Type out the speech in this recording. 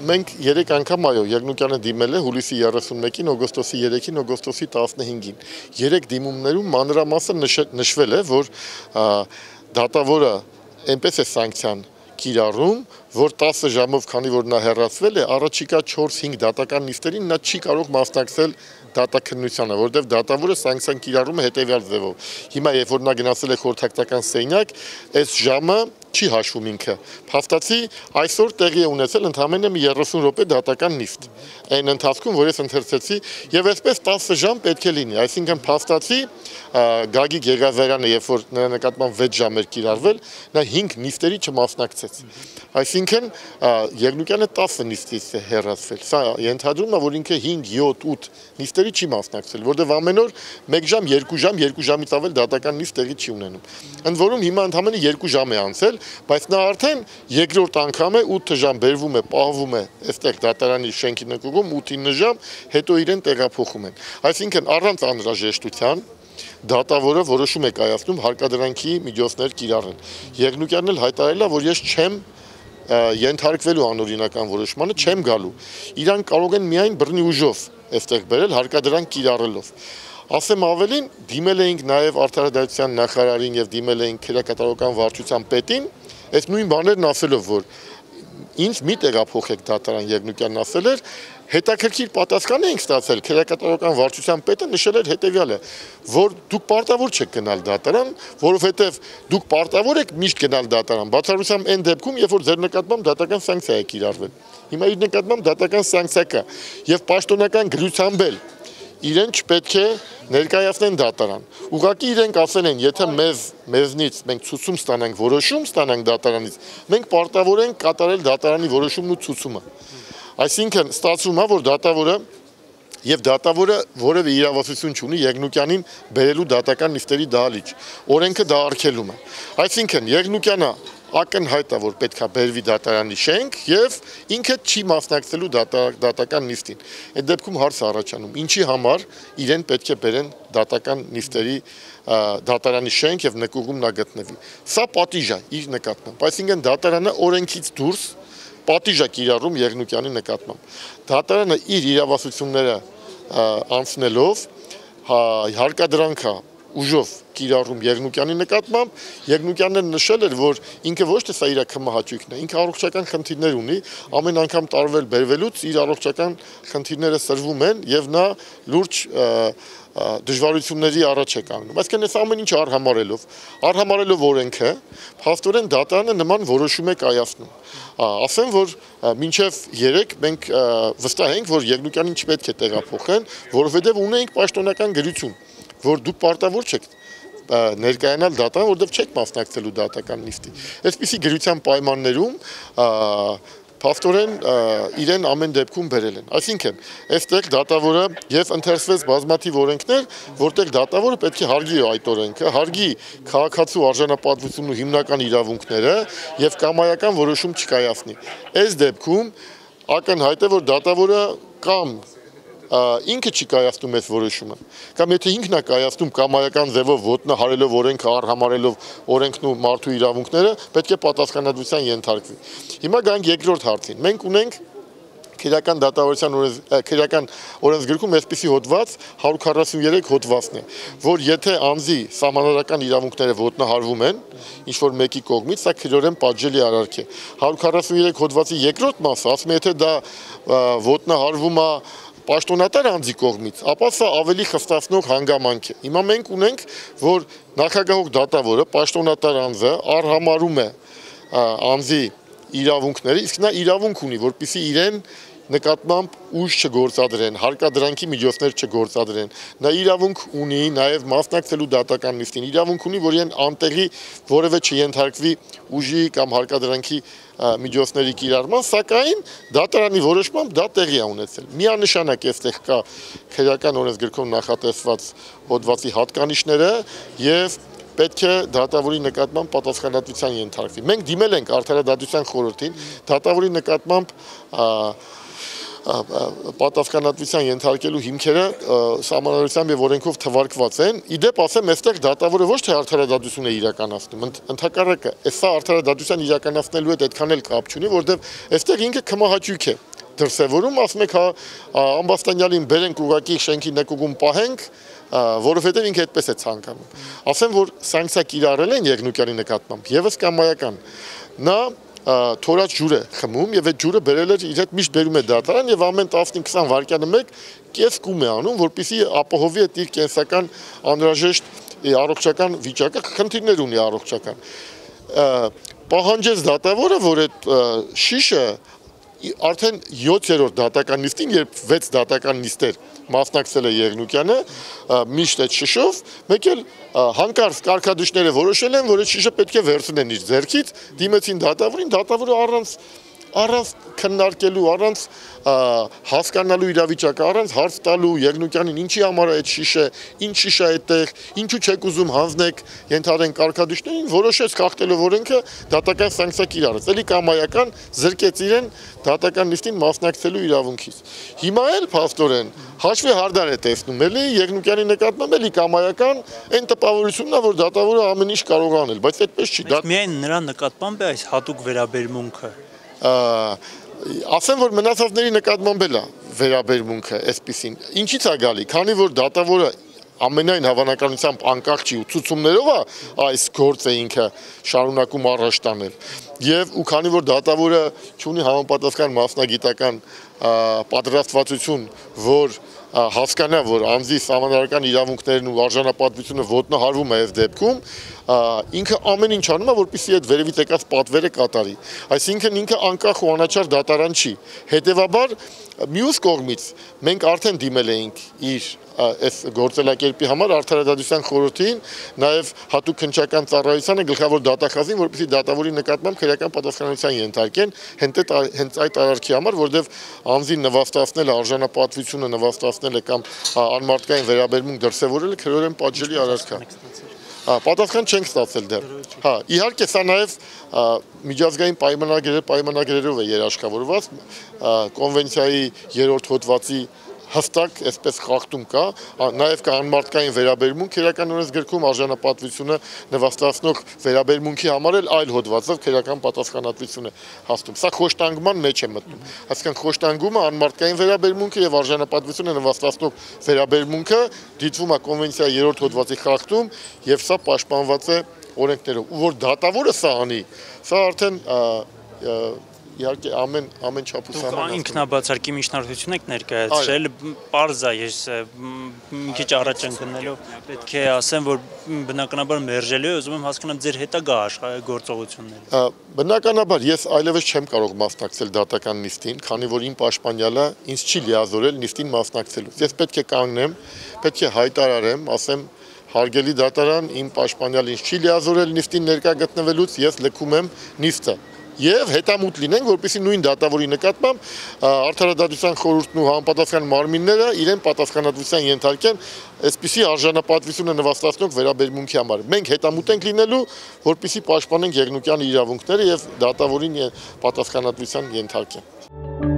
մենք 3 անգամ այո Եղնուկյանը դիմել է հուլիսի 31-ին, օգոստոսի 3-ին, օգոստոսի 15-ին։ 3 դիմումներում մանրամասը նշվել է, որ դատավորը այնպես է սանկցիան կիրառում, որ 10 ժամով, քանի որ նա հեռացվել է, առաջիկա 4-5 դատական նիստերին նա չի կարող մասնակցել դատաքննությանը, որտեղ դատավորը սանկցիան կիրառում է հետևյալ ձևով։ Հիմա երբ որ նա գնացել է խորհրդակցական սենյակ, այս ժամը չի հաշվում ինքը։ Փաստացի այսօր տեղի է ունեցել ընդամենը մի 30 րոպե դատական նիստ։ Այն ընթացքում, որ ես ընթերցեցի, եւ այսպես 10 ժամ պետք է լինի, այսինքն փաստացի Գագի Գեգազարյանը, երբ որ նրա նկատմամբ 6 ժամ էր կիրառվել, նա 5 նիստերի չմասնակցեց։ Այսինքն Եղնուկյանը 10 նիստից է հեռացվել։ Սա ենթադրում է, որ ինքը 5, 7, 8 նիստերի չի մասնակցել, որտեղ ամեն օր 1 ժամ, 2 ժամ, 2 ժամից ավել դատական նիստ տեղի չի ունենում։ Ընդ որում հիմա ընդամենը 2 ժամ է անցել, բայց նա արդեն երկրորդ անգամ է 8 ժամ բերվում է, պահվում է այստեղ դատարանի շենքի նկուղում 8-9 ժամ, հետո իրեն տեղափոխում են։ Այսինքն առանց անհրաժեշտության դատավորը որոշում է կայացնում հարկադրանքի միջոցներ կիրառել։ Եղնուկյանն էլ հայտարարել է, որ ես չեմ ենթարկվելու անօրինական որոշմանը, չեմ գալու։ Իրան կարող են միայն բռնի ուժով այստեղ բերել հարկադրանք կիրառելով։ Ասեմ ավելին, դիմել էինք նաև արդարադատության նախարարին եւ դիմել էինք քրեակատարական վարչության պետին, այս նույն բաներն ասելով, որ ինձ մի տեղափոխեք դատարան Եղնուկյանն ասել էր, հետաքրքիր պատասխան էինք ստացել քրեակատարական վարչության պետը նշել էր հետեւյալը, որ դուք պարտավոր չեք գնալ դատարան, որովհետև դուք պարտավոր եք միշտ գնալ դատարան, բացառությամբ այն դեպքում, երբ որ ձեր նկատմամբ դատական սանկցիա է կիրառվել։ Հիմա իր նկատմամբ դատական սանկցիա կա եւ պաշտոնական գրությամբ էլ իրեն չպետք է ներկայացնեն դատարան։ Ուղղակի իրենք ասել են, եթե մեզ մեզնից մենք ցուցում ստանանք, որոշում ստանանք դատարանից, մենք պարտավոր ենք կատարել դատարանի որոշումն ու ցուցումը։ Այսինքն ստացվում է, որ դատավորը եւ դատավորը որևէ իրավասություն չունի Եղնուկյանին բերելու դատական նիստերի դահլիճ։ Օրենքը դա արգելում է։ Այսինքն Եղնուկյանը ակնհայտ է, որ պետքա բերվի դատարանի շենք եւ ինքը չի մասնակցելու դատական նիստին։ Այդ դեպքում հարց առաջանում, ինչի համար իրեն պետք է բերեն դատական նիստերի դատարանի շենք եւ նկուղում նա գտնվի։ Սա պատիժ է իր նկատմամբ։ Այսինքն դատարանը օրենքից դուրս պատիժ է կիրառում Եղնուկյանի նկատմամբ։ Դատարանը իր իրավասությունները անցնելով հարկադրանքա ուժով կիրառում Եղնուկյանի նկատմամբ, Եղնուկյանն նշել էր, որ ինքը ոչ թե սա իր կմահաճույքն է, ինքը առողջական խնդիրներ ունի, ամեն անգամ տարվել բերվելուց իր առողջական խնդիրները սրվում են եւ նա լուրջ դժվարությունների առաջ է կանգնում։ Այսինքն այս ամեն ինչ արհամարելով, արհամարելով օրենքը, փաստորեն դատարանը նման որոշում է կայացնում։ Ասեմ, որ մինչև 3 մենք վստահ ենք, որ Եղնուկյանին չպետք է տեղափոխեն, որովհետև ունենք պաշտոնական գրություն որ դուք պարտավոր չեք ներկայանալ դատարան, որովհետև չեք մասնակցելու դատական նիստի։ Այսպիսի գրության պայմաններում փաստորեն իրեն ամեն դեպքում բերել են։ Այսինքն, այստեղ դատավորը եւ ընթերցվեց բազմաթիվ օրենքներ, որտեղ դատավորը պետք է հարգի այդ օրենքը, հարգի քաղաքացու արժանապատվությունն ու հիմնական իրավունքները եւ կամայական որոշում չկայացնի։ Այս դեպքում ակնհայտ է, որ դատավորը կամ ինքը չի կայացնում այս որոշումը։ Կամ եթե ինքն է կայացնում կամայական ձևով ոտնը հարելով օրենքը արհամարելով օրենքն ու մարդու իրավունքները, պետք է պատասխանատվության ենթարկվի։ Հիմա գանք երկրորդ հարցին։ Մենք ունենք քրեական դատավարության քրեական օրենսգրքում այսպիսի հոդված 143 հոդվածն է, որ եթե անձի սահմանադրական իրավունքները ոտնահարվում են ինչ որ մեկի կողմից, սա քրորեն պատժելի արարք է։ 143 հոդվածի երկրորդ մասը ասում է, եթե դա ոտնահարվում է պաշտոնատար անձի կողմից, ապա սա ավելի խստացնող հանգամանք է։ Հիմա մենք ունենք, որ նախագահող դատավորը պաշտոնատար անձը արհամարում է անձի իրավունքները, իսկ նա իրավունք ունի, որպիսի իրեն նկատմամբ ուժ չգործադրեն, հարկադրանքի միջոցներ չգործադրեն։ Նա իրավունք ունի նաև մասնակցելու դատական նիստին, իրավունք ունի, որ իրեն անտեղի որևէ չենթարկվի ուժի կամ հարկադրանքի միջոցների կիրառման, սակայն դատարանի որոշմամբ դա տեղի է ունեցել։ Միանշանակ այստեղ կա քրեական օրենսգրքում նախատեսված հոդվածի հատկանիշները եւ պետք է դատավորի նկատմամբ պատասխանատվության ենթարկվի։ Մենք դիմել ենք արդարադատության խորհրդին, դատավորի նկատմամբ պատասխանատվության ենթարկելու հիմքերը սահմանադրությամբ եւ օրենքով թվարկված են։ Իդեպ ասեմ, այստեղ դատավորը ոչ թե արդարադատություն է իրականացնում, ընդհակառակը, սա արդարադատության իրականացնելու հետ այդքան էլ կապ չունի, որովհետեւ այստեղ ինքը կմահաճույք է դրսևորում, ասում եք, հա, ամբաստանյալին բերենք ուղակի շենքի նկուգում պահենք, որովհետև ինքը այդպես է ցանկանում։ Ասեմ, որ սանկցիա կիրառել են Եղնուկյանի նկատմամբ, եւս կամայական։ Նա թորած ջուր է խմում եւ այդ ջուրը բերել էր իր հետ միշտ բերում է դատարան եւ ամեն 15-20 վայրկյանը մեկ կես կում է անում, որպեսզի ապահովի այդ իր կենսական անհրաժեշտ առողջական վիճակը, խնդիրներ ունի առողջական։ Պահանջեց դատավորը, որ այդ շիշը արդեն 7-րդ դատական նիստին, երբ 6 դատական նիստեր մասնակցել է Եղնուկյանը, միշտ այդ շշով, մեկ էլ հանկարծ կարգադուշները որոշել են, որ այդ շիշը պետք է վերցնեն իր ձեռքից, դիմեցին դատավորին, դատավորը առանց առանց քննարկելու, առանց հասկանալու իրավիճակը, առանց հարց տալու Եղնուկյանին ինչի համար է այդ շիշը, ինչ շիշ է այդտեղ, ինչու չեք ուզում հանձնեք ենթադրեն կարգադուշներին, որոշեց խախտելով օրենքը դատական սանկցիա կիրառեց։ Էլի կամայական զրկեց իրեն դատական նիստին մասնակցելու իրավունքից։ Հիմա էլ փաստորեն հաշվի հարդար է տեսնում էլի Եղնուկյանի նկատմամբ էլի կամայական այն տպավորությունն է, որ դատավորը ամեն ինչ կարող անել, բայց այդպես չի։ Դա միայն նրա նկատմամբ է այս հատուկ վերաբերմունքը ասեմ որ մնացածների նկատմամբ էլ է վերաբերմունքը այսպեսին ինչից է գալի քանի որ դատավորը ամենայն հավանականությամբ անկախ չի ու ցուցումներով է այս գործը ինքը շարունակում առաջ տանել եւ ու քանի որ դատավորը ունի համապատասխան մասնագիտական պատրաստվածություն որ հասկանա, որ անձի սահմանադրական իրավունքներն ու արժանապատվությունը ոտնահարվում է այս դեպքում, ինքը ամեն ինչ անում է, որպեսզի այդ վերևից եկած պատվերը կատարի։ Այսինքն ինքը անկախ ու անաչար դատարան չի։ Հետևաբար մյուս կողմից մենք արդեն դիմել էինք իր այս գործելակերպի համար արդարադատության խորհրդին, նաև հատուկ քնչական ծառայությանը գլխավոր դատախազին, որպեսզի դատավորի նկատմամբ քրեական պատասխանատվության ենթարկեն հենց այդ արարքի համար, որտեղ անձին նվաստացնելը, արժանապատվությունը նվաստացնելը կամ անմարտկային վերաբերմունք դրսևորելը քրորեն պատժելի արարք է։ Պատասխան չենք ստացել դեռ։ Հա, իհարկե սա նաև միջազգային պայմանագրեր, պայմանագրերով է երաշխավորված կոնվենցիայի 3-րդ հոդվածի հստակ այսպես խախտում կա, նաև կա անմարտկային վերաբերմունք քերական օրենսգրքում արժանապատվությունը նվաստացնող վերաբերմունքի համար էլ այլ հոդվածով քերական պատասխանատվություն է հաստում։ Սա խոշտանգման մեջ է մտնում։ Այսինքն խոշտանգումը անմարտկային վերաբերմունքը եւ արժանապատվությունը նվաստացնող վերաբերմունքը դիտվում է կոնվենցիայի 3-րդ հոդվածի խախտում եւ սա պաշտպանված է օրենքներով։ Ու որ դատավորը սա անի, սա արդեն իհարկե ամեն ամեն չափու սահմանած ինքնաբացարկի միջնորդություն եք ներկայացրել པարզ է ես մի քիչ առաջ ընկնելով պետք է ասեմ որ բնականաբար մերժելու է ուզում եմ հասկանամ ձեր հետագա գործողությունները բնականաբար ես այլևս չեմ կարող մասնակցել դատական նիստին քանի որ իմ պաշտպանյալը ինձ չի լիազորել նիստին մասնակցելու ես պետք է կանգնեմ պետք է հայտարարեմ ասեմ հարգելի դատարան իմ պաշտպանյալը ինձ չի լիազորել նիստին ներկա գտնվելուց ես լքում եմ նիստը եւ հետամուտ լինենք, որպեսզի նույն դատավորի նկատմամբ արդարադատության խորհուրդն ու համապատասխան մարմինները իրեն պատասխանատվության ենթարկեն այսպիսի արժանապատվությունը նվաստացնող վերաբերմունքի համար։ Մենք հետամուտ ենք լինելու, որպեսզի պաշտպանենք Եղնուկյանի իրավունքները եւ դատավորին պատասխանատվության ենթարկեն։